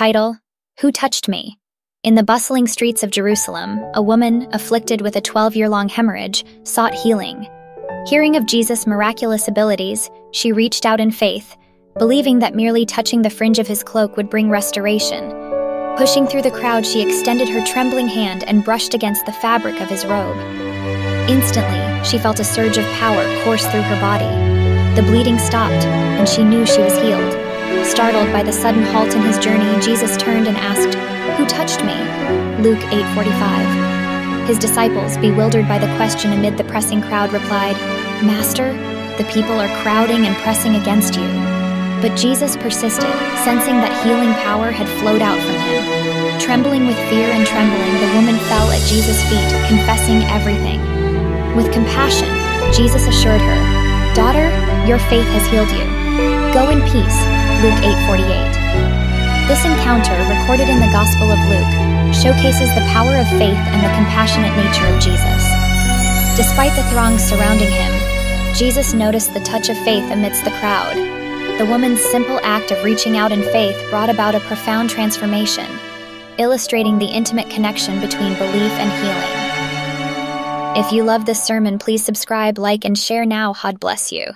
Title Who Touched Me? In the bustling streets of Jerusalem, a woman, afflicted with a 12 year long hemorrhage, sought healing. Hearing of Jesus' miraculous abilities, she reached out in faith, believing that merely touching the fringe of his cloak would bring restoration. Pushing through the crowd, she extended her trembling hand and brushed against the fabric of his robe. Instantly, she felt a surge of power course through her body. The bleeding stopped, and she knew she was healed. Startled by the sudden halt in his journey, Jesus turned and asked, Who touched me? Luke 8:45. His disciples, bewildered by the question amid the pressing crowd, replied, Master, the people are crowding and pressing against you. But Jesus persisted, sensing that healing power had flowed out from him. Trembling with fear and trembling, the woman fell at Jesus' feet, confessing everything. With compassion, Jesus assured her, Daughter, your faith has healed you. Go in peace. Luke 8:48. This encounter, recorded in the Gospel of Luke, showcases the power of faith and the compassionate nature of Jesus. Despite the throngs surrounding him, Jesus noticed the touch of faith amidst the crowd. The woman's simple act of reaching out in faith brought about a profound transformation, illustrating the intimate connection between belief and healing. If you love this sermon, please subscribe, like, and share now. God bless you.